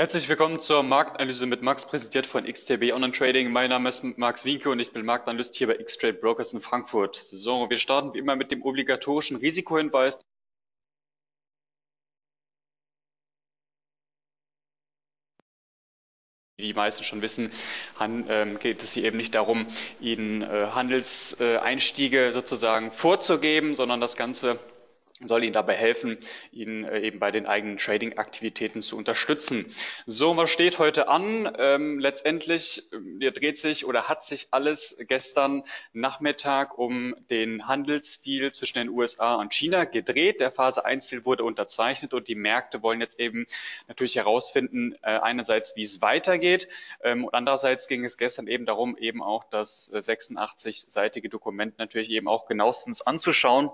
Herzlich willkommen zur Marktanalyse mit Max, präsentiert von XTB Online Trading. Mein Name ist Max Wienke und ich bin Marktanalyst hier bei Xtrade Brokers in Frankfurt. So, wir starten wie immer mit dem obligatorischen Risikohinweis. Wie die meisten schon wissen, ähm, geht es hier eben nicht darum, Ihnen äh, Handelseinstiege sozusagen vorzugeben, sondern das Ganze soll Ihnen dabei helfen, Ihnen äh, eben bei den eigenen Trading-Aktivitäten zu unterstützen. So, was steht heute an? Ähm, letztendlich äh, dreht sich oder hat sich alles gestern Nachmittag um den Handelsdeal zwischen den USA und China gedreht. Der Phase 1-Deal wurde unterzeichnet und die Märkte wollen jetzt eben natürlich herausfinden, äh, einerseits, wie es weitergeht ähm, und andererseits ging es gestern eben darum, eben auch das 86-seitige äh, Dokument natürlich eben auch genauestens anzuschauen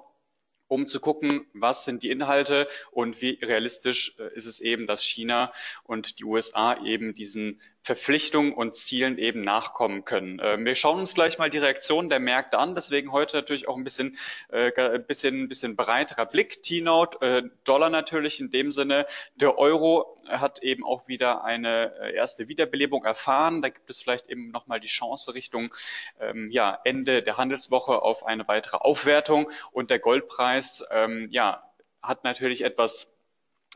um zu gucken, was sind die Inhalte und wie realistisch äh, ist es eben, dass China und die USA eben diesen Verpflichtungen und Zielen eben nachkommen können. Ähm, wir schauen uns gleich mal die Reaktion der Märkte an, deswegen heute natürlich auch ein bisschen, äh, bisschen, ein bisschen breiterer Blick. T-Note, äh, Dollar natürlich in dem Sinne. Der Euro hat eben auch wieder eine erste Wiederbelebung erfahren. Da gibt es vielleicht eben nochmal die Chance Richtung ähm, ja, Ende der Handelswoche auf eine weitere Aufwertung und der Goldpreis ähm, ja, hat natürlich etwas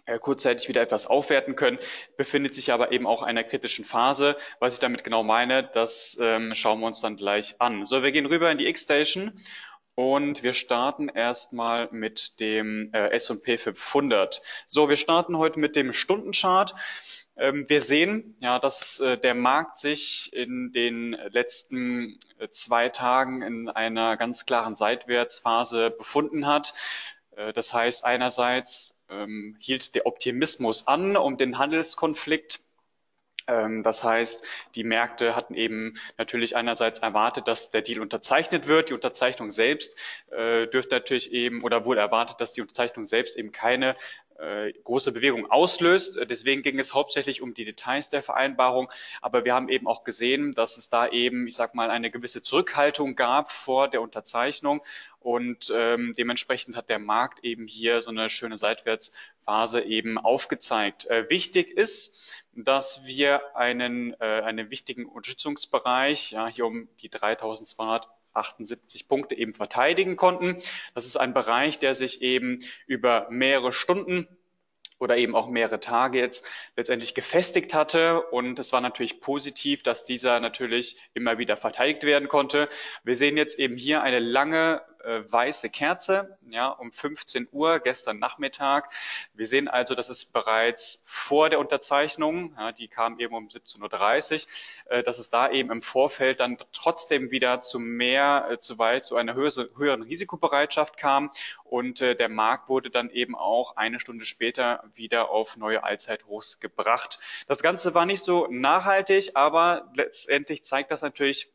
äh, kurzzeitig wieder etwas aufwerten können, befindet sich aber eben auch in einer kritischen Phase. Was ich damit genau meine, das ähm, schauen wir uns dann gleich an. So, wir gehen rüber in die X-Station und wir starten erstmal mit dem äh, S&P 500. So, wir starten heute mit dem Stundenchart. Ähm, wir sehen, ja, dass äh, der Markt sich in den letzten äh, zwei Tagen in einer ganz klaren Seitwärtsphase befunden hat. Äh, das heißt, einerseits ähm, hielt der Optimismus an um den Handelskonflikt das heißt, die Märkte hatten eben natürlich einerseits erwartet, dass der Deal unterzeichnet wird. Die Unterzeichnung selbst äh, dürfte natürlich eben oder wurde erwartet, dass die Unterzeichnung selbst eben keine äh, große Bewegung auslöst. Deswegen ging es hauptsächlich um die Details der Vereinbarung. Aber wir haben eben auch gesehen, dass es da eben, ich sag mal, eine gewisse Zurückhaltung gab vor der Unterzeichnung. Und ähm, dementsprechend hat der Markt eben hier so eine schöne Seitwärtsphase eben aufgezeigt. Äh, wichtig ist, dass wir einen, äh, einen wichtigen Unterstützungsbereich, ja, hier um die 3200 78 Punkte eben verteidigen konnten. Das ist ein Bereich, der sich eben über mehrere Stunden oder eben auch mehrere Tage jetzt letztendlich gefestigt hatte. Und es war natürlich positiv, dass dieser natürlich immer wieder verteidigt werden konnte. Wir sehen jetzt eben hier eine lange äh, weiße Kerze, ja, um 15 Uhr gestern Nachmittag. Wir sehen also, dass es bereits vor der Unterzeichnung, ja, die kam eben um 17.30 Uhr, äh, dass es da eben im Vorfeld dann trotzdem wieder zu mehr, äh, zu weit, zu einer höhere, höheren Risikobereitschaft kam und äh, der Markt wurde dann eben auch eine Stunde später wieder auf neue Allzeithochs gebracht. Das Ganze war nicht so nachhaltig, aber letztendlich zeigt das natürlich,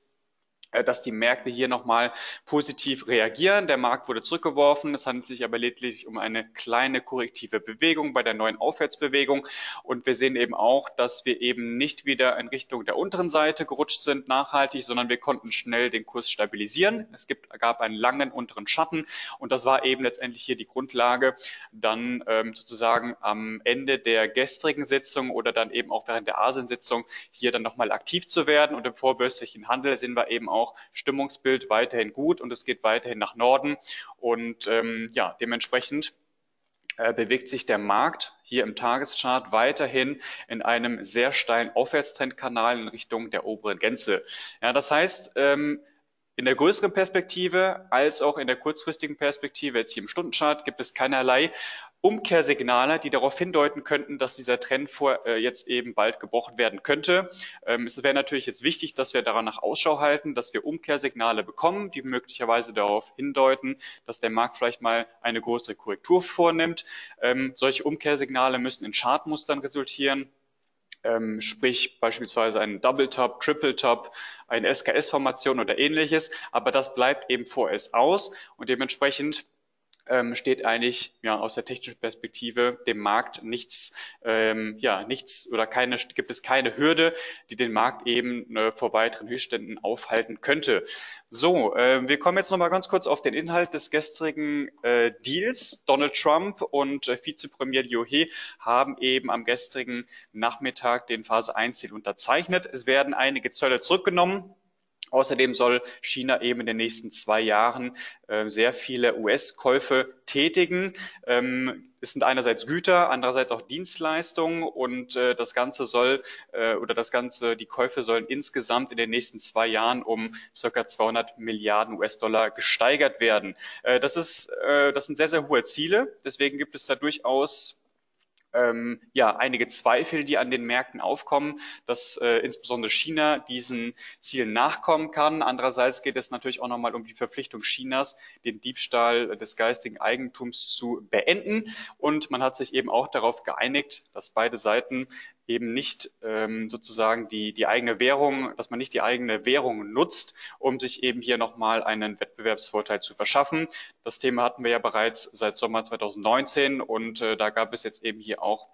dass die Märkte hier nochmal positiv reagieren. Der Markt wurde zurückgeworfen. Es handelt sich aber lediglich um eine kleine korrektive Bewegung bei der neuen Aufwärtsbewegung. Und wir sehen eben auch, dass wir eben nicht wieder in Richtung der unteren Seite gerutscht sind, nachhaltig, sondern wir konnten schnell den Kurs stabilisieren. Es gibt, gab einen langen unteren Schatten und das war eben letztendlich hier die Grundlage, dann ähm, sozusagen am Ende der gestrigen Sitzung oder dann eben auch während der Asiensitzung hier dann nochmal aktiv zu werden. Und im vorbörslichen Handel sehen wir eben auch, auch Stimmungsbild weiterhin gut und es geht weiterhin nach Norden. Und ähm, ja, dementsprechend äh, bewegt sich der Markt hier im Tageschart weiterhin in einem sehr steilen Aufwärtstrendkanal in Richtung der oberen Gänze. Ja, das heißt, ähm, in der größeren Perspektive als auch in der kurzfristigen Perspektive, jetzt hier im Stundenchart, gibt es keinerlei Umkehrsignale, die darauf hindeuten könnten, dass dieser Trend vor, äh, jetzt eben bald gebrochen werden könnte. Ähm, es wäre natürlich jetzt wichtig, dass wir daran nach Ausschau halten, dass wir Umkehrsignale bekommen, die möglicherweise darauf hindeuten, dass der Markt vielleicht mal eine große Korrektur vornimmt. Ähm, solche Umkehrsignale müssen in Chartmustern resultieren. Ähm, sprich beispielsweise ein Double Top, Triple Top, eine SKS-Formation oder ähnliches, aber das bleibt eben vorerst aus. Und dementsprechend ähm, steht eigentlich ja aus der technischen Perspektive dem Markt nichts, ähm, ja nichts oder keine gibt es keine Hürde, die den Markt eben äh, vor weiteren Höchstständen aufhalten könnte. So, äh, wir kommen jetzt noch mal ganz kurz auf den Inhalt des gestrigen äh, Deals. Donald Trump und äh, Vizepremier Liu He haben eben am gestrigen Nachmittag den Phase 1 Deal unterzeichnet. Es werden einige Zölle zurückgenommen. Außerdem soll China eben in den nächsten zwei Jahren äh, sehr viele US-Käufe tätigen. Ähm, es sind einerseits Güter, andererseits auch Dienstleistungen und äh, das Ganze soll äh, oder das Ganze, die Käufe sollen insgesamt in den nächsten zwei Jahren um circa 200 Milliarden US-Dollar gesteigert werden. Äh, das ist, äh, das sind sehr, sehr hohe Ziele. Deswegen gibt es da durchaus ähm, ja, einige Zweifel, die an den Märkten aufkommen, dass äh, insbesondere China diesen Zielen nachkommen kann. Andererseits geht es natürlich auch nochmal um die Verpflichtung Chinas, den Diebstahl des geistigen Eigentums zu beenden. Und man hat sich eben auch darauf geeinigt, dass beide Seiten eben nicht ähm, sozusagen die, die eigene Währung, dass man nicht die eigene Währung nutzt, um sich eben hier nochmal einen Wettbewerbsvorteil zu verschaffen. Das Thema hatten wir ja bereits seit Sommer 2019 und äh, da gab es jetzt eben hier auch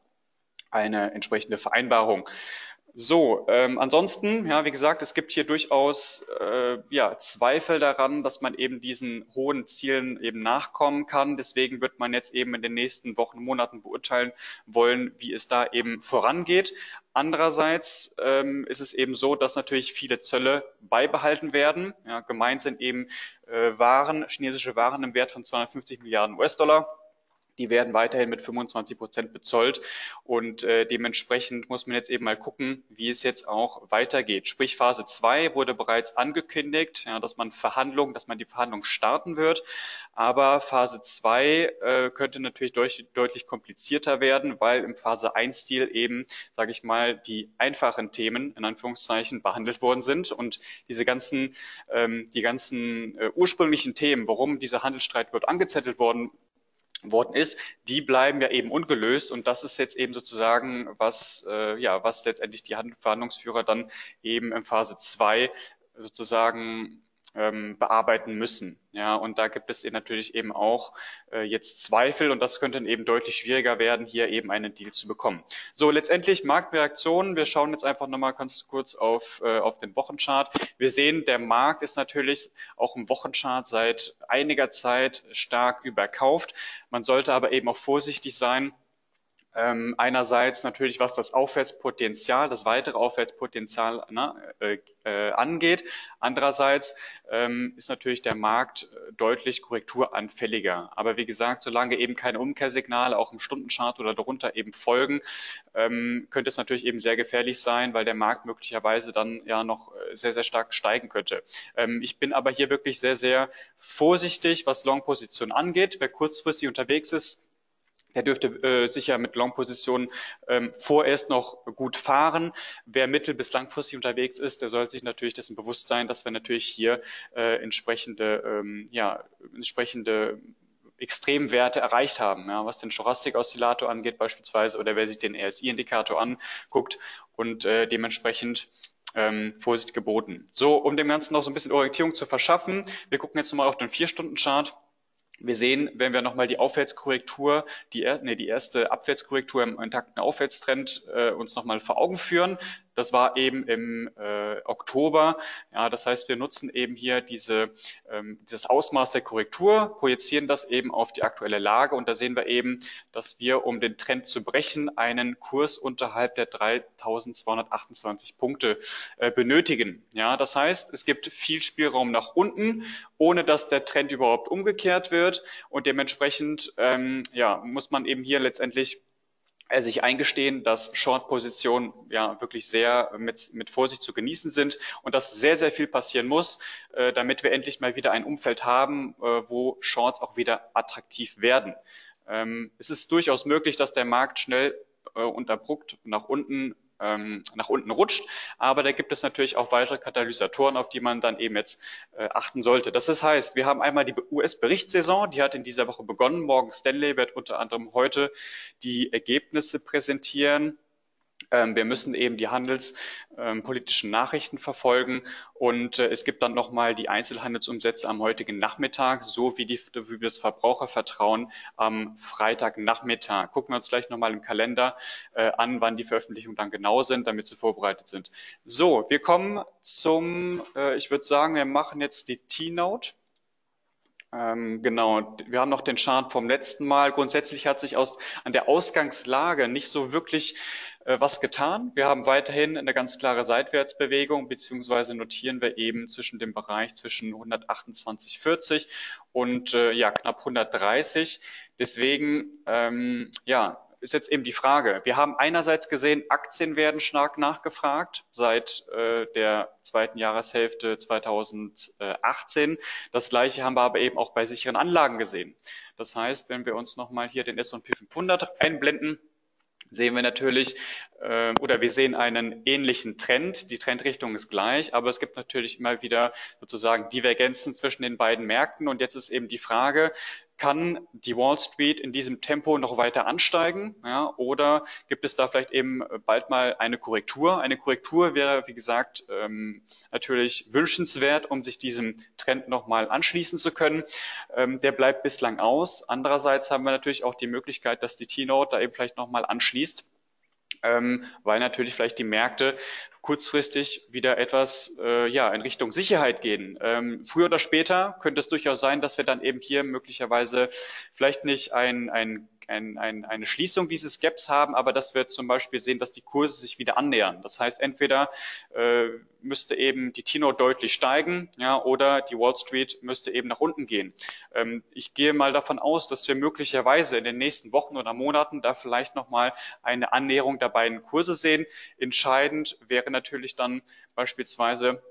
eine entsprechende Vereinbarung. So, ähm, ansonsten, ja, wie gesagt, es gibt hier durchaus äh, ja, Zweifel daran, dass man eben diesen hohen Zielen eben nachkommen kann. Deswegen wird man jetzt eben in den nächsten Wochen, Monaten beurteilen wollen, wie es da eben vorangeht. Andererseits ähm, ist es eben so, dass natürlich viele Zölle beibehalten werden. Ja, gemeint sind eben äh, Waren, chinesische Waren im Wert von 250 Milliarden US-Dollar die werden weiterhin mit 25 Prozent bezollt. Und äh, dementsprechend muss man jetzt eben mal gucken, wie es jetzt auch weitergeht. Sprich Phase 2 wurde bereits angekündigt, ja, dass man Verhandlungen, dass man die Verhandlungen starten wird, aber Phase 2 äh, könnte natürlich durch, deutlich komplizierter werden, weil im Phase 1 Stil eben, sage ich mal, die einfachen Themen in Anführungszeichen behandelt worden sind. Und diese ganzen ähm, die ganzen äh, ursprünglichen Themen, warum dieser Handelsstreit wird angezettelt worden worden ist, die bleiben ja eben ungelöst. Und das ist jetzt eben sozusagen was, äh, ja, was letztendlich die Verhandlungsführer dann eben in Phase 2 sozusagen ähm, bearbeiten müssen. Ja, und da gibt es natürlich eben auch äh, jetzt Zweifel und das könnte dann eben deutlich schwieriger werden, hier eben einen Deal zu bekommen. So, letztendlich Marktreaktionen. Wir schauen jetzt einfach nochmal ganz kurz auf, äh, auf den Wochenchart. Wir sehen, der Markt ist natürlich auch im Wochenchart seit einiger Zeit stark überkauft. Man sollte aber eben auch vorsichtig sein, ähm, einerseits natürlich, was das Aufwärtspotenzial, das weitere Aufwärtspotenzial ne, äh, äh, angeht. Andererseits ähm, ist natürlich der Markt äh, deutlich korrekturanfälliger. Aber wie gesagt, solange eben keine Umkehrsignale auch im Stundenchart oder darunter eben folgen, ähm, könnte es natürlich eben sehr gefährlich sein, weil der Markt möglicherweise dann ja noch äh, sehr, sehr stark steigen könnte. Ähm, ich bin aber hier wirklich sehr, sehr vorsichtig, was Long-Position angeht. Wer kurzfristig unterwegs ist, der dürfte äh, sicher mit Long-Positionen ähm, vorerst noch gut fahren. Wer mittel- bis langfristig unterwegs ist, der soll sich natürlich dessen bewusst sein, dass wir natürlich hier äh, entsprechende, ähm, ja, entsprechende Extremwerte erreicht haben, ja, was den Stochastik-Oszillator angeht beispielsweise oder wer sich den RSI-Indikator anguckt und äh, dementsprechend ähm, Vorsicht geboten. So, um dem Ganzen noch so ein bisschen Orientierung zu verschaffen, wir gucken jetzt nochmal auf den Vier-Stunden-Chart. Wir sehen, wenn wir nochmal die Aufwärtskorrektur, die, nee, die erste Abwärtskorrektur im intakten Aufwärtstrend äh, uns nochmal vor Augen führen, das war eben im äh, Oktober. Ja, das heißt, wir nutzen eben hier diese, ähm, dieses Ausmaß der Korrektur, projizieren das eben auf die aktuelle Lage und da sehen wir eben, dass wir, um den Trend zu brechen, einen Kurs unterhalb der 3228 Punkte äh, benötigen. Ja, das heißt, es gibt viel Spielraum nach unten, ohne dass der Trend überhaupt umgekehrt wird und dementsprechend ähm, ja, muss man eben hier letztendlich sich eingestehen, dass Short-Positionen ja wirklich sehr mit, mit Vorsicht zu genießen sind und dass sehr, sehr viel passieren muss, äh, damit wir endlich mal wieder ein Umfeld haben, äh, wo Shorts auch wieder attraktiv werden. Ähm, es ist durchaus möglich, dass der Markt schnell äh, und abrupt nach unten ähm, nach unten rutscht. Aber da gibt es natürlich auch weitere Katalysatoren, auf die man dann eben jetzt äh, achten sollte. Das heißt, wir haben einmal die US-Berichtssaison, die hat in dieser Woche begonnen. Morgen Stanley wird unter anderem heute die Ergebnisse präsentieren wir müssen eben die handelspolitischen ähm, Nachrichten verfolgen und äh, es gibt dann nochmal die Einzelhandelsumsätze am heutigen Nachmittag sowie die, wie das Verbrauchervertrauen am Freitagnachmittag. Gucken wir uns gleich nochmal im Kalender äh, an, wann die Veröffentlichungen dann genau sind, damit sie vorbereitet sind. So, wir kommen zum, äh, ich würde sagen, wir machen jetzt die T-Note. Ähm, genau, wir haben noch den Chart vom letzten Mal. Grundsätzlich hat sich aus, an der Ausgangslage nicht so wirklich was getan. Wir haben weiterhin eine ganz klare Seitwärtsbewegung, beziehungsweise notieren wir eben zwischen dem Bereich zwischen 128,40 und äh, ja, knapp 130. Deswegen, ähm, ja, ist jetzt eben die Frage. Wir haben einerseits gesehen, Aktien werden stark nachgefragt seit äh, der zweiten Jahreshälfte 2018. Das gleiche haben wir aber eben auch bei sicheren Anlagen gesehen. Das heißt, wenn wir uns nochmal hier den S&P 500 einblenden, sehen wir natürlich, äh, oder wir sehen einen ähnlichen Trend. Die Trendrichtung ist gleich, aber es gibt natürlich immer wieder sozusagen Divergenzen zwischen den beiden Märkten. Und jetzt ist eben die Frage, kann die Wall Street in diesem Tempo noch weiter ansteigen? Ja, oder gibt es da vielleicht eben bald mal eine Korrektur? Eine Korrektur wäre, wie gesagt, ähm, natürlich wünschenswert, um sich diesem Trend nochmal anschließen zu können. Ähm, der bleibt bislang aus. Andererseits haben wir natürlich auch die Möglichkeit, dass die T-Note da eben vielleicht nochmal anschließt ähm, weil natürlich vielleicht die Märkte kurzfristig wieder etwas äh, ja, in Richtung Sicherheit gehen. Ähm, früher oder später könnte es durchaus sein, dass wir dann eben hier möglicherweise vielleicht nicht ein, ein ein, ein, eine Schließung dieses Gaps haben, aber dass wir zum Beispiel sehen, dass die Kurse sich wieder annähern. Das heißt, entweder äh, müsste eben die Tino deutlich steigen, ja, oder die Wall Street müsste eben nach unten gehen. Ähm, ich gehe mal davon aus, dass wir möglicherweise in den nächsten Wochen oder Monaten da vielleicht nochmal eine Annäherung der beiden Kurse sehen. Entscheidend wäre natürlich dann beispielsweise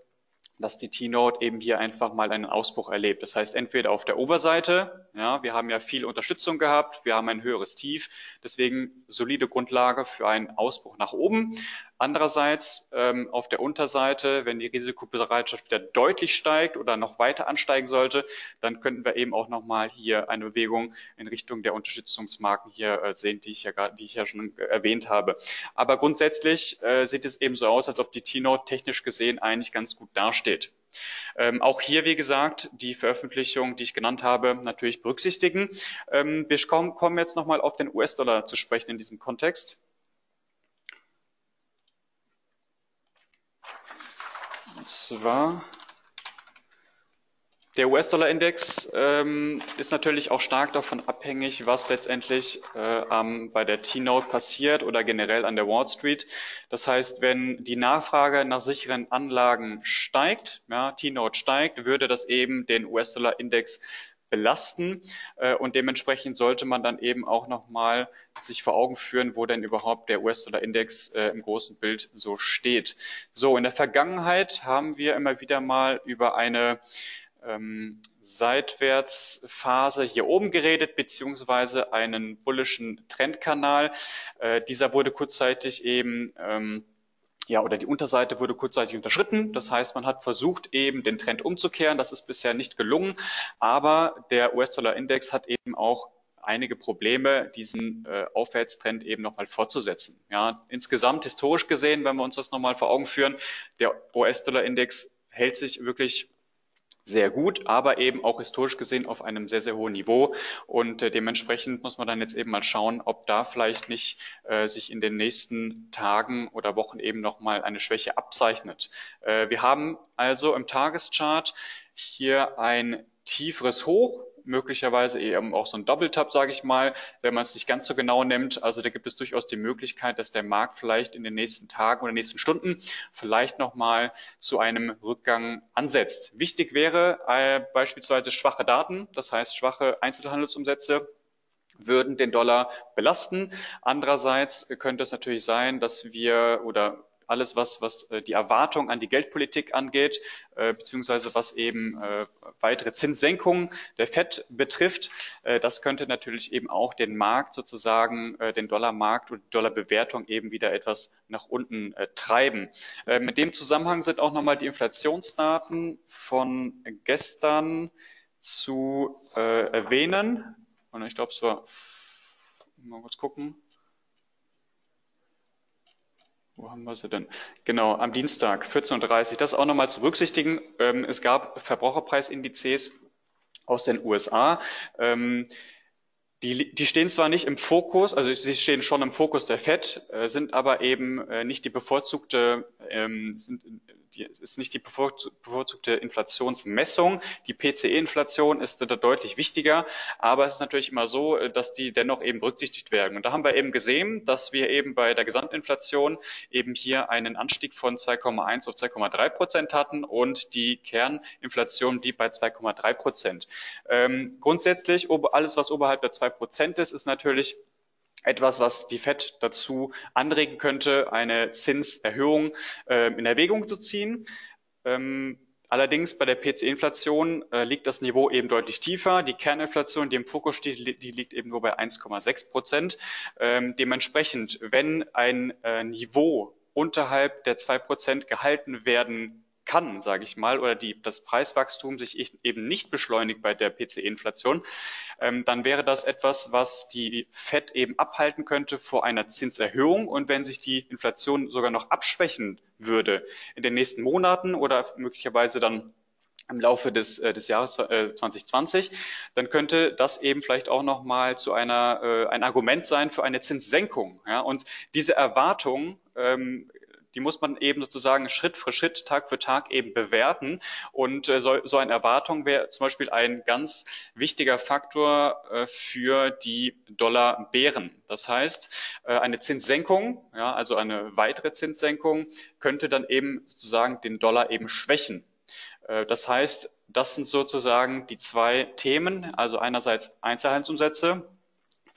dass die T-Note eben hier einfach mal einen Ausbruch erlebt. Das heißt, entweder auf der Oberseite, ja, wir haben ja viel Unterstützung gehabt, wir haben ein höheres Tief, deswegen solide Grundlage für einen Ausbruch nach oben. Andererseits ähm, auf der Unterseite, wenn die Risikobereitschaft wieder deutlich steigt oder noch weiter ansteigen sollte, dann könnten wir eben auch nochmal hier eine Bewegung in Richtung der Unterstützungsmarken hier äh, sehen, die ich ja die ich ja schon erwähnt habe. Aber grundsätzlich äh, sieht es eben so aus, als ob die T-Note technisch gesehen eigentlich ganz gut dasteht. Ähm, auch hier, wie gesagt, die Veröffentlichung, die ich genannt habe, natürlich berücksichtigen. Ähm, wir kommen jetzt nochmal auf den US-Dollar zu sprechen in diesem Kontext. Zwar der US-Dollar-Index ähm, ist natürlich auch stark davon abhängig, was letztendlich äh, ähm, bei der T-Note passiert oder generell an der Wall Street. Das heißt, wenn die Nachfrage nach sicheren Anlagen steigt, ja, T-Note steigt, würde das eben den US-Dollar-Index belasten äh, und dementsprechend sollte man dann eben auch nochmal sich vor Augen führen, wo denn überhaupt der US-Dollar-Index äh, im großen Bild so steht. So, in der Vergangenheit haben wir immer wieder mal über eine ähm, Seitwärtsphase hier oben geredet, beziehungsweise einen bullischen Trendkanal. Äh, dieser wurde kurzzeitig eben ähm, ja, oder die Unterseite wurde kurzzeitig unterschritten. Das heißt, man hat versucht, eben den Trend umzukehren. Das ist bisher nicht gelungen. Aber der US-Dollar-Index hat eben auch einige Probleme, diesen äh, Aufwärtstrend eben nochmal fortzusetzen. Ja, insgesamt historisch gesehen, wenn wir uns das nochmal vor Augen führen, der US-Dollar-Index hält sich wirklich sehr gut, aber eben auch historisch gesehen auf einem sehr, sehr hohen Niveau. Und äh, dementsprechend muss man dann jetzt eben mal schauen, ob da vielleicht nicht äh, sich in den nächsten Tagen oder Wochen eben nochmal eine Schwäche abzeichnet. Äh, wir haben also im Tageschart hier ein tieferes Hoch möglicherweise eben auch so ein Doppeltap, sage ich mal, wenn man es nicht ganz so genau nimmt. Also da gibt es durchaus die Möglichkeit, dass der Markt vielleicht in den nächsten Tagen oder nächsten Stunden vielleicht nochmal zu einem Rückgang ansetzt. Wichtig wäre äh, beispielsweise schwache Daten, das heißt schwache Einzelhandelsumsätze würden den Dollar belasten. Andererseits könnte es natürlich sein, dass wir oder alles, was, was äh, die Erwartung an die Geldpolitik angeht, äh, beziehungsweise was eben äh, weitere Zinssenkungen der FED betrifft. Äh, das könnte natürlich eben auch den Markt sozusagen, äh, den Dollarmarkt und die Dollarbewertung eben wieder etwas nach unten äh, treiben. Äh, mit dem Zusammenhang sind auch nochmal die Inflationsdaten von gestern zu äh, erwähnen. Und ich glaube, es war, mal kurz gucken. Wo haben wir sie denn? Genau, am Dienstag, 14.30 Uhr. Das auch nochmal zu berücksichtigen. Ähm, es gab Verbraucherpreisindizes aus den USA. Ähm, die, die stehen zwar nicht im Fokus, also sie stehen schon im Fokus der FED, äh, sind aber eben äh, nicht die bevorzugte, ähm, sind, die, ist nicht die bevorzugte Inflationsmessung. Die PCE-Inflation ist da deutlich wichtiger, aber es ist natürlich immer so, äh, dass die dennoch eben berücksichtigt werden. Und da haben wir eben gesehen, dass wir eben bei der Gesamtinflation eben hier einen Anstieg von 2,1 auf 2,3 Prozent hatten und die Kerninflation blieb bei 2,3 Prozent. Ähm, grundsätzlich alles, was oberhalb der 2 Prozent ist, ist natürlich etwas, was die FED dazu anregen könnte, eine Zinserhöhung äh, in Erwägung zu ziehen. Ähm, allerdings bei der PC-Inflation äh, liegt das Niveau eben deutlich tiefer. Die Kerninflation, die im Fokus steht, die liegt eben nur bei 1,6 Prozent. Ähm, dementsprechend, wenn ein äh, Niveau unterhalb der 2 Prozent gehalten werden kann, sage ich mal, oder die, das Preiswachstum sich eben nicht beschleunigt bei der PCE-Inflation, ähm, dann wäre das etwas, was die FED eben abhalten könnte vor einer Zinserhöhung. Und wenn sich die Inflation sogar noch abschwächen würde in den nächsten Monaten oder möglicherweise dann im Laufe des, äh, des Jahres äh, 2020, dann könnte das eben vielleicht auch nochmal zu einer äh, ein Argument sein für eine Zinssenkung. Ja? Und diese Erwartung ähm, die muss man eben sozusagen Schritt für Schritt, Tag für Tag eben bewerten. Und äh, so, so eine Erwartung wäre zum Beispiel ein ganz wichtiger Faktor äh, für die Dollar-Bären. Das heißt, äh, eine Zinssenkung, ja, also eine weitere Zinssenkung, könnte dann eben sozusagen den Dollar eben schwächen. Äh, das heißt, das sind sozusagen die zwei Themen, also einerseits Einzelhandelsumsätze,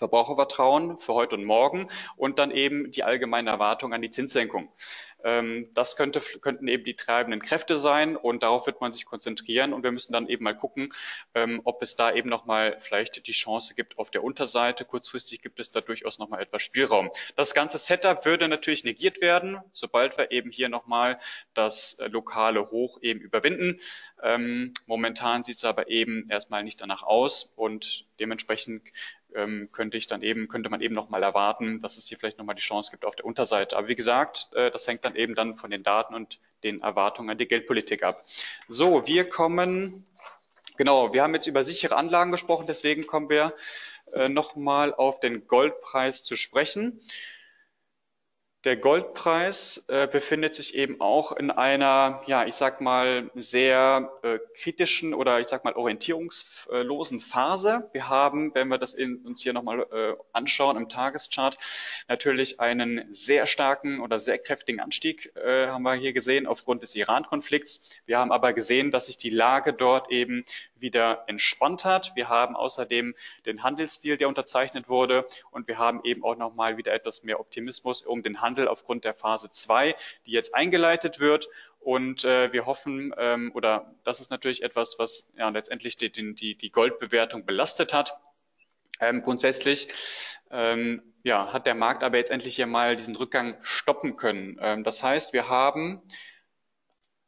Verbrauchervertrauen für heute und morgen und dann eben die allgemeine Erwartung an die Zinssenkung. Ähm, das könnte, könnten eben die treibenden Kräfte sein und darauf wird man sich konzentrieren und wir müssen dann eben mal gucken, ähm, ob es da eben nochmal vielleicht die Chance gibt auf der Unterseite. Kurzfristig gibt es da durchaus nochmal etwas Spielraum. Das ganze Setup würde natürlich negiert werden, sobald wir eben hier nochmal das äh, lokale Hoch eben überwinden. Ähm, momentan sieht es aber eben erstmal nicht danach aus und dementsprechend ähm, könnte ich dann eben, könnte man eben nochmal erwarten, dass es hier vielleicht nochmal die Chance gibt auf der Unterseite. Aber wie gesagt, äh, das hängt dann eben dann von den Daten und den Erwartungen an die Geldpolitik ab. So, wir kommen, genau, wir haben jetzt über sichere Anlagen gesprochen, deswegen kommen wir äh, nochmal auf den Goldpreis zu sprechen. Der Goldpreis äh, befindet sich eben auch in einer, ja, ich sag mal, sehr äh, kritischen oder ich sag mal orientierungslosen Phase. Wir haben, wenn wir das in, uns hier nochmal äh, anschauen im Tageschart, natürlich einen sehr starken oder sehr kräftigen Anstieg, äh, haben wir hier gesehen, aufgrund des Iran-Konflikts. Wir haben aber gesehen, dass sich die Lage dort eben wieder entspannt hat. Wir haben außerdem den Handelsdeal, der unterzeichnet wurde und wir haben eben auch nochmal wieder etwas mehr Optimismus um den Handel aufgrund der Phase 2, die jetzt eingeleitet wird. Und äh, wir hoffen, ähm, oder das ist natürlich etwas, was ja letztendlich die, die, die Goldbewertung belastet hat. Ähm, grundsätzlich ähm, ja, hat der Markt aber jetzt endlich hier mal diesen Rückgang stoppen können. Ähm, das heißt, wir haben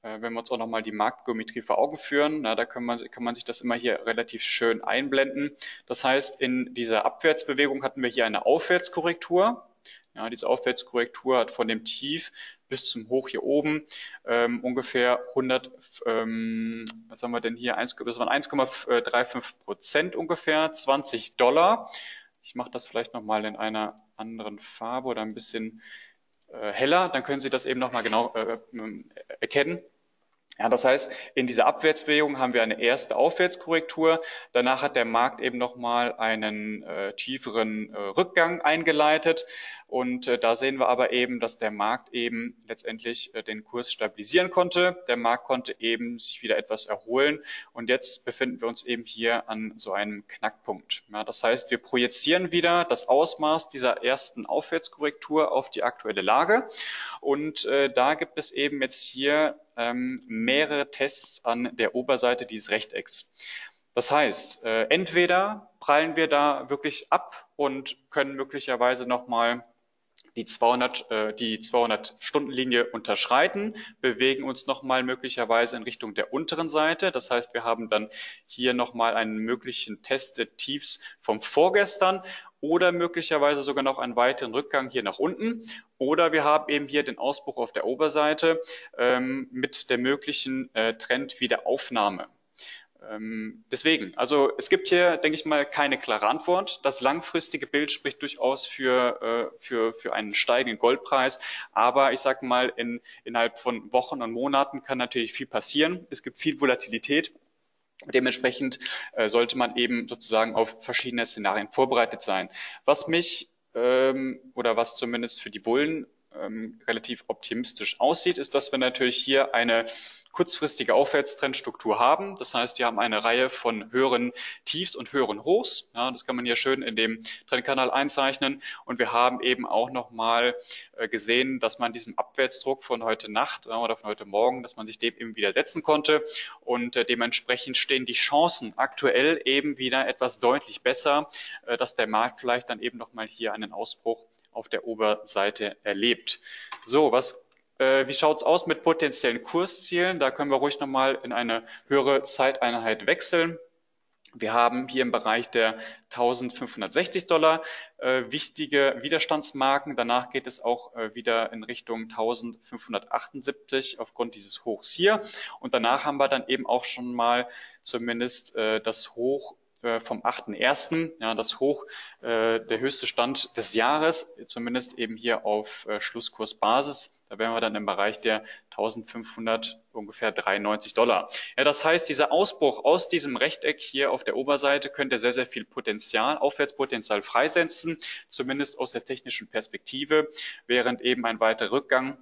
äh, wenn wir uns auch nochmal die Marktgeometrie vor Augen führen, na, da kann man, kann man sich das immer hier relativ schön einblenden. Das heißt, in dieser Abwärtsbewegung hatten wir hier eine Aufwärtskorrektur. Ja, diese Aufwärtskorrektur hat von dem Tief bis zum Hoch hier oben ähm, ungefähr 100, ähm, was haben wir denn hier, 1, das waren 1,35 Prozent ungefähr, 20 Dollar. Ich mache das vielleicht nochmal in einer anderen Farbe oder ein bisschen äh, heller, dann können Sie das eben nochmal genau äh, erkennen. Ja, das heißt, in dieser Abwärtsbewegung haben wir eine erste Aufwärtskorrektur. Danach hat der Markt eben nochmal einen äh, tieferen äh, Rückgang eingeleitet. Und äh, da sehen wir aber eben, dass der Markt eben letztendlich äh, den Kurs stabilisieren konnte. Der Markt konnte eben sich wieder etwas erholen. Und jetzt befinden wir uns eben hier an so einem Knackpunkt. Ja, das heißt, wir projizieren wieder das Ausmaß dieser ersten Aufwärtskorrektur auf die aktuelle Lage. Und äh, da gibt es eben jetzt hier ähm, mehrere Tests an der Oberseite dieses Rechtecks. Das heißt, äh, entweder prallen wir da wirklich ab und können möglicherweise nochmal die 200, äh, die 200-Stunden-Linie unterschreiten, bewegen uns nochmal möglicherweise in Richtung der unteren Seite. Das heißt, wir haben dann hier nochmal einen möglichen Test der Tiefs vom vorgestern oder möglicherweise sogar noch einen weiteren Rückgang hier nach unten. Oder wir haben eben hier den Ausbruch auf der Oberseite ähm, mit der möglichen äh, Trendwiederaufnahme. Ähm, deswegen, also es gibt hier, denke ich mal, keine klare Antwort. Das langfristige Bild spricht durchaus für, äh, für, für einen steigenden Goldpreis. Aber ich sage mal, in, innerhalb von Wochen und Monaten kann natürlich viel passieren. Es gibt viel Volatilität. Dementsprechend äh, sollte man eben sozusagen auf verschiedene Szenarien vorbereitet sein. Was mich ähm, oder was zumindest für die Bullen ähm, relativ optimistisch aussieht, ist, dass wir natürlich hier eine kurzfristige Aufwärtstrendstruktur haben. Das heißt, wir haben eine Reihe von höheren Tiefs und höheren Hochs. Ja, das kann man hier schön in dem Trendkanal einzeichnen. Und wir haben eben auch nochmal äh, gesehen, dass man diesem Abwärtsdruck von heute Nacht oder von heute Morgen, dass man sich dem eben widersetzen konnte. Und äh, dementsprechend stehen die Chancen aktuell eben wieder etwas deutlich besser, äh, dass der Markt vielleicht dann eben nochmal hier einen Ausbruch auf der Oberseite erlebt. So, was äh, wie schaut's aus mit potenziellen Kurszielen? Da können wir ruhig nochmal in eine höhere Zeiteinheit wechseln. Wir haben hier im Bereich der 1560 Dollar äh, wichtige Widerstandsmarken. Danach geht es auch äh, wieder in Richtung 1578 aufgrund dieses Hochs hier. Und danach haben wir dann eben auch schon mal zumindest äh, das Hoch äh, vom 8.1., ja, das Hoch, äh, der höchste Stand des Jahres, zumindest eben hier auf äh, Schlusskursbasis. Da wären wir dann im Bereich der 1500 ungefähr 93 Dollar. Ja, das heißt, dieser Ausbruch aus diesem Rechteck hier auf der Oberseite könnte sehr, sehr viel Potenzial, Aufwärtspotenzial freisetzen, zumindest aus der technischen Perspektive, während eben ein weiterer Rückgang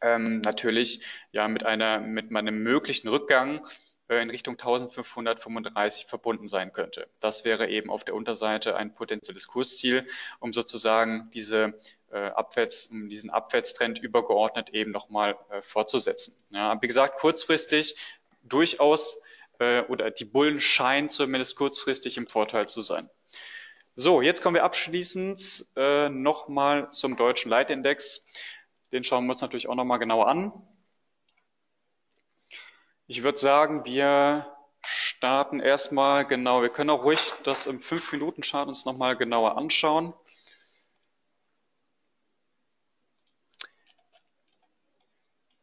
ähm, natürlich ja mit einer mit einem möglichen Rückgang in Richtung 1535 verbunden sein könnte. Das wäre eben auf der Unterseite ein potenzielles Kursziel, um sozusagen diese äh, Abwärts, um diesen Abwärtstrend übergeordnet eben nochmal äh, fortzusetzen. Ja, wie gesagt, kurzfristig durchaus äh, oder die Bullen scheinen zumindest kurzfristig im Vorteil zu sein. So, jetzt kommen wir abschließend äh, nochmal zum deutschen Leitindex. Den schauen wir uns natürlich auch nochmal genauer an. Ich würde sagen, wir starten erstmal genau. Wir können auch ruhig das im 5-Minuten-Chart uns nochmal genauer anschauen.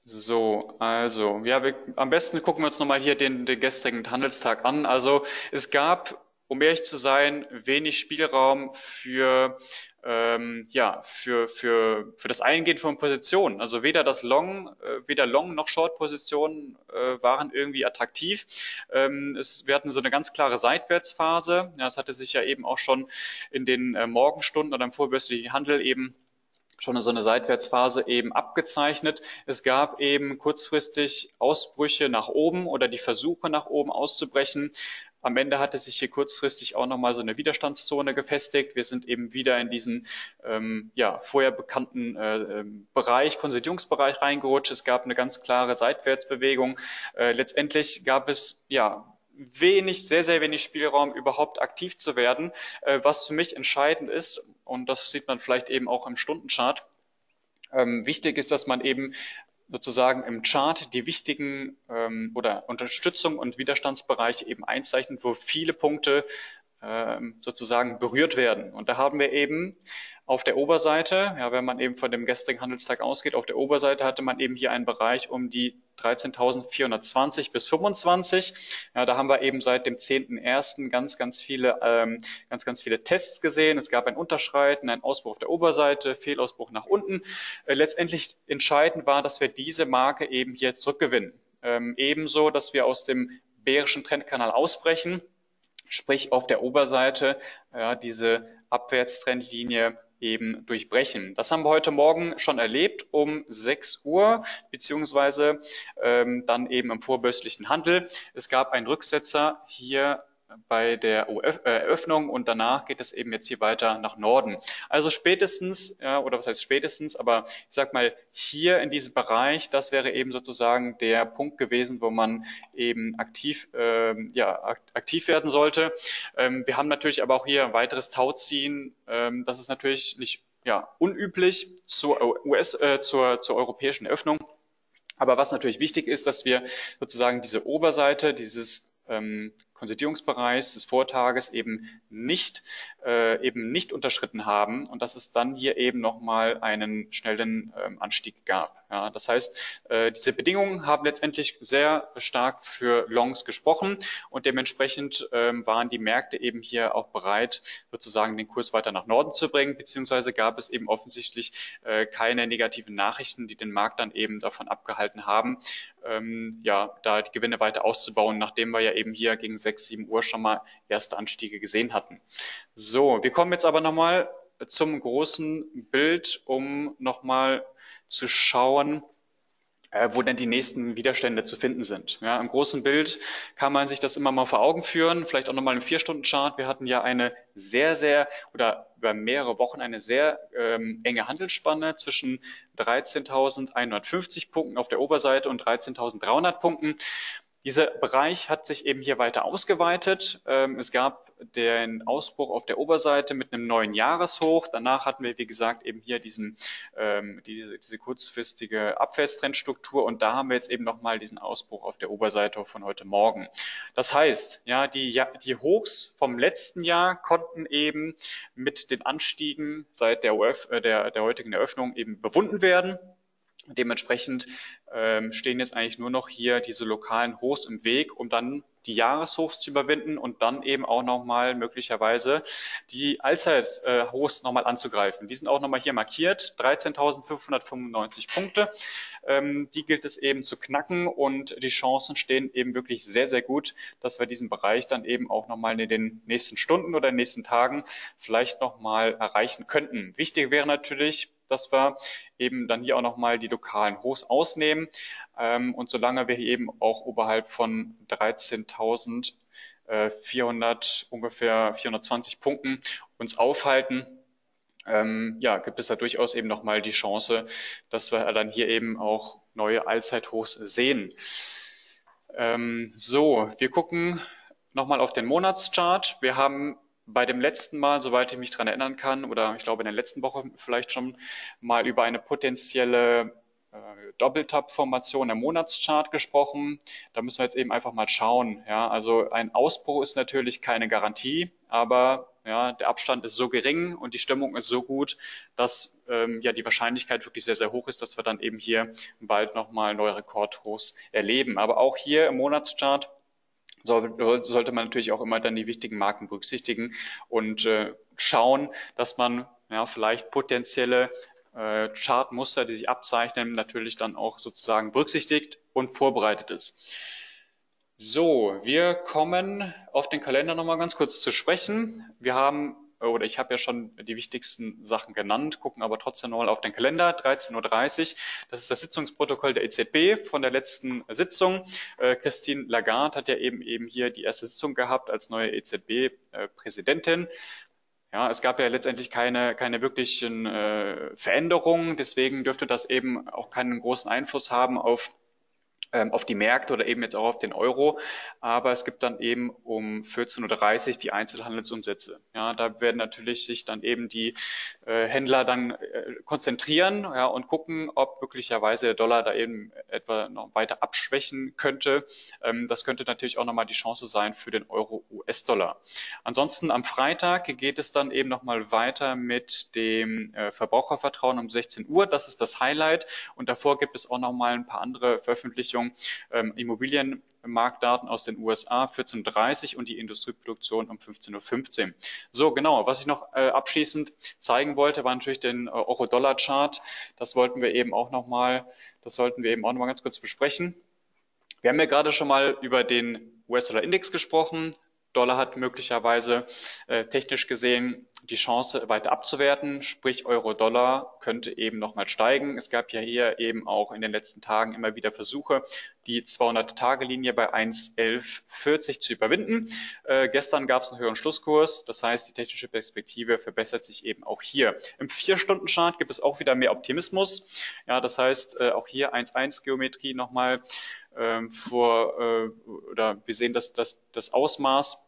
So, also, ja, wir, am besten gucken wir uns nochmal hier den, den gestrigen Handelstag an. Also, es gab, um ehrlich zu sein, wenig Spielraum für ähm, ja, für, für, für das Eingehen von Positionen. Also weder das Long, äh, weder Long noch Short-Positionen äh, waren irgendwie attraktiv. Ähm, es, wir hatten so eine ganz klare Seitwärtsphase. Ja, es hatte sich ja eben auch schon in den äh, Morgenstunden oder im vorbörslichen Handel eben schon so eine Seitwärtsphase eben abgezeichnet. Es gab eben kurzfristig Ausbrüche nach oben oder die Versuche nach oben auszubrechen. Am Ende hatte sich hier kurzfristig auch nochmal so eine Widerstandszone gefestigt. Wir sind eben wieder in diesen ähm, ja, vorher bekannten äh, ähm, Bereich, Konsolidierungsbereich reingerutscht. Es gab eine ganz klare Seitwärtsbewegung. Äh, letztendlich gab es ja wenig, sehr, sehr wenig Spielraum, überhaupt aktiv zu werden. Äh, was für mich entscheidend ist, und das sieht man vielleicht eben auch im Stundenchart, ähm, wichtig ist, dass man eben sozusagen im Chart die wichtigen ähm, oder Unterstützung und Widerstandsbereiche eben einzeichnet, wo viele Punkte sozusagen berührt werden. Und da haben wir eben auf der Oberseite, ja, wenn man eben von dem gestrigen Handelstag ausgeht, auf der Oberseite hatte man eben hier einen Bereich um die 13.420 bis 25. Ja, da haben wir eben seit dem 10.01. ganz, ganz viele, ähm, ganz, ganz viele Tests gesehen. Es gab ein Unterschreiten, ein Ausbruch auf der Oberseite, Fehlausbruch nach unten. Äh, letztendlich entscheidend war, dass wir diese Marke eben hier zurückgewinnen. Ähm, ebenso, dass wir aus dem bärischen Trendkanal ausbrechen, sprich auf der Oberseite ja, diese Abwärtstrendlinie eben durchbrechen. Das haben wir heute Morgen schon erlebt um 6 Uhr, beziehungsweise ähm, dann eben im vorbörslichen Handel. Es gab einen Rücksetzer hier bei der äh, Eröffnung und danach geht es eben jetzt hier weiter nach Norden. Also spätestens, ja, oder was heißt spätestens, aber ich sag mal hier in diesem Bereich, das wäre eben sozusagen der Punkt gewesen, wo man eben aktiv, ähm, ja, aktiv werden sollte. Ähm, wir haben natürlich aber auch hier ein weiteres Tauziehen. Ähm, das ist natürlich nicht ja, unüblich zur US, äh, zur, zur europäischen Eröffnung. Aber was natürlich wichtig ist, dass wir sozusagen diese Oberseite, dieses ähm, Konsolidierungsbereichs des Vortages eben nicht, äh, eben nicht unterschritten haben und dass es dann hier eben nochmal einen schnellen ähm, Anstieg gab. Ja, das heißt, äh, diese Bedingungen haben letztendlich sehr stark für Longs gesprochen und dementsprechend ähm, waren die Märkte eben hier auch bereit, sozusagen den Kurs weiter nach Norden zu bringen, beziehungsweise gab es eben offensichtlich äh, keine negativen Nachrichten, die den Markt dann eben davon abgehalten haben, ähm, ja, da die Gewinne weiter auszubauen, nachdem wir ja eben hier gegen 6, 7 Uhr schon mal erste Anstiege gesehen hatten. So, wir kommen jetzt aber nochmal zum großen Bild, um nochmal zu schauen, äh, wo denn die nächsten Widerstände zu finden sind. Ja, Im großen Bild kann man sich das immer mal vor Augen führen, vielleicht auch nochmal im Vier-Stunden-Chart. Wir hatten ja eine sehr, sehr oder über mehrere Wochen eine sehr ähm, enge Handelsspanne zwischen 13.150 Punkten auf der Oberseite und 13.300 Punkten. Dieser Bereich hat sich eben hier weiter ausgeweitet. Ähm, es gab den Ausbruch auf der Oberseite mit einem neuen Jahreshoch. Danach hatten wir, wie gesagt, eben hier diesen, ähm, diese, diese kurzfristige Abwärtstrendstruktur und da haben wir jetzt eben nochmal diesen Ausbruch auf der Oberseite von heute Morgen. Das heißt, ja, die, die Hochs vom letzten Jahr konnten eben mit den Anstiegen seit der, Uf, äh, der, der heutigen Eröffnung eben bewunden werden. Dementsprechend ähm, stehen jetzt eigentlich nur noch hier diese lokalen Hochs im Weg, um dann die Jahreshochs zu überwinden und dann eben auch nochmal möglicherweise die Allzeithochs nochmal anzugreifen. Die sind auch nochmal hier markiert, 13.595 Punkte. Ähm, die gilt es eben zu knacken und die Chancen stehen eben wirklich sehr, sehr gut, dass wir diesen Bereich dann eben auch nochmal in den nächsten Stunden oder in den nächsten Tagen vielleicht nochmal erreichen könnten. Wichtig wäre natürlich, dass wir eben dann hier auch nochmal die lokalen Hochs ausnehmen. Ähm, und solange wir hier eben auch oberhalb von 13.400, äh, ungefähr 420 Punkten uns aufhalten, ähm, ja, gibt es da durchaus eben nochmal die Chance, dass wir dann hier eben auch neue Allzeithochs sehen. Ähm, so, wir gucken nochmal auf den Monatschart. Wir haben bei dem letzten Mal, soweit ich mich dran erinnern kann, oder ich glaube in der letzten Woche vielleicht schon mal über eine potenzielle äh, Doppeltap-Formation im Monatschart gesprochen. Da müssen wir jetzt eben einfach mal schauen. Ja, also ein Ausbruch ist natürlich keine Garantie, aber ja, der Abstand ist so gering und die Stimmung ist so gut, dass ähm, ja die Wahrscheinlichkeit wirklich sehr, sehr hoch ist, dass wir dann eben hier bald nochmal neue Rekordhochs erleben. Aber auch hier im Monatschart sollte man natürlich auch immer dann die wichtigen Marken berücksichtigen und äh, schauen, dass man ja, vielleicht potenzielle äh, Chartmuster, die sich abzeichnen, natürlich dann auch sozusagen berücksichtigt und vorbereitet ist. So, wir kommen auf den Kalender nochmal ganz kurz zu sprechen. Wir haben oder ich habe ja schon die wichtigsten Sachen genannt, gucken aber trotzdem nochmal auf den Kalender, 13.30 Uhr. Das ist das Sitzungsprotokoll der EZB von der letzten Sitzung. Äh, Christine Lagarde hat ja eben eben hier die erste Sitzung gehabt als neue EZB-Präsidentin. Ja, es gab ja letztendlich keine, keine wirklichen äh, Veränderungen, deswegen dürfte das eben auch keinen großen Einfluss haben auf ähm, auf die Märkte oder eben jetzt auch auf den Euro. Aber es gibt dann eben um 14.30 Uhr die Einzelhandelsumsätze. Ja, da werden natürlich sich dann eben die äh, Händler dann äh, konzentrieren ja, und gucken, ob möglicherweise der Dollar da eben etwa noch weiter abschwächen könnte. Ähm, das könnte natürlich auch nochmal die Chance sein für den Euro-US-Dollar. Ansonsten am Freitag geht es dann eben nochmal weiter mit dem äh, Verbrauchervertrauen um 16 Uhr. Das ist das Highlight. Und davor gibt es auch nochmal ein paar andere Veröffentlichungen Veröffentlichung ähm, Immobilienmarktdaten aus den USA 14.30 und die Industrieproduktion um 15.15 Uhr. So, genau. Was ich noch äh, abschließend zeigen wollte, war natürlich den äh, Euro-Dollar-Chart. Das wollten wir eben auch nochmal, das sollten wir eben auch nochmal ganz kurz besprechen. Wir haben ja gerade schon mal über den US-Dollar-Index gesprochen. Dollar hat möglicherweise äh, technisch gesehen die Chance weiter abzuwerten, sprich Euro-Dollar könnte eben nochmal steigen. Es gab ja hier eben auch in den letzten Tagen immer wieder Versuche, die 200-Tage-Linie bei 1,1140 zu überwinden. Äh, gestern gab es einen höheren Schlusskurs, das heißt, die technische Perspektive verbessert sich eben auch hier. Im 4-Stunden-Chart gibt es auch wieder mehr Optimismus. Ja, das heißt, äh, auch hier 1,1-Geometrie nochmal ähm, vor, äh, oder wir sehen das, das, das Ausmaß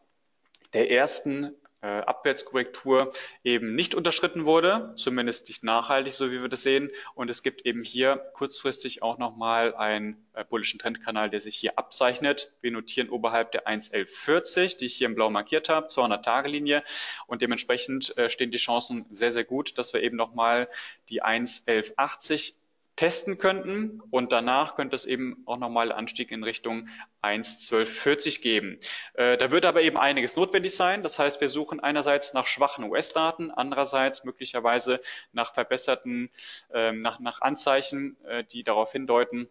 der ersten äh, Abwärtskorrektur eben nicht unterschritten wurde, zumindest nicht nachhaltig, so wie wir das sehen. Und es gibt eben hier kurzfristig auch nochmal einen äh, bullischen Trendkanal, der sich hier abzeichnet. Wir notieren oberhalb der 1.1140, die ich hier in blau markiert habe, 200-Tage-Linie. Und dementsprechend äh, stehen die Chancen sehr, sehr gut, dass wir eben nochmal die 1.1180 testen könnten und danach könnte es eben auch nochmal Anstieg in Richtung 1,1240 geben. Äh, da wird aber eben einiges notwendig sein. Das heißt, wir suchen einerseits nach schwachen US-Daten, andererseits möglicherweise nach verbesserten, äh, nach, nach Anzeichen, äh, die darauf hindeuten,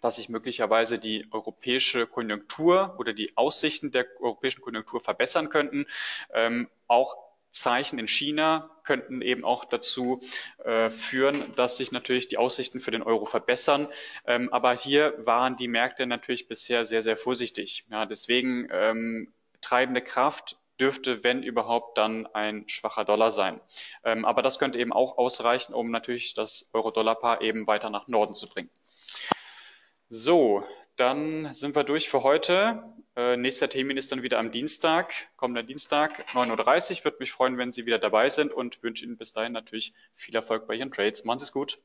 dass sich möglicherweise die europäische Konjunktur oder die Aussichten der europäischen Konjunktur verbessern könnten. Ähm, auch Zeichen in China könnten eben auch dazu äh, führen, dass sich natürlich die Aussichten für den Euro verbessern. Ähm, aber hier waren die Märkte natürlich bisher sehr, sehr vorsichtig. Ja, deswegen ähm, treibende Kraft dürfte, wenn überhaupt, dann ein schwacher Dollar sein. Ähm, aber das könnte eben auch ausreichen, um natürlich das Euro-Dollar-Paar eben weiter nach Norden zu bringen. So, dann sind wir durch für heute. Äh, nächster Termin ist dann wieder am Dienstag, kommender Dienstag, 9.30 Uhr. Würde mich freuen, wenn Sie wieder dabei sind und wünsche Ihnen bis dahin natürlich viel Erfolg bei Ihren Trades. Machen Sie es gut.